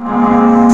you.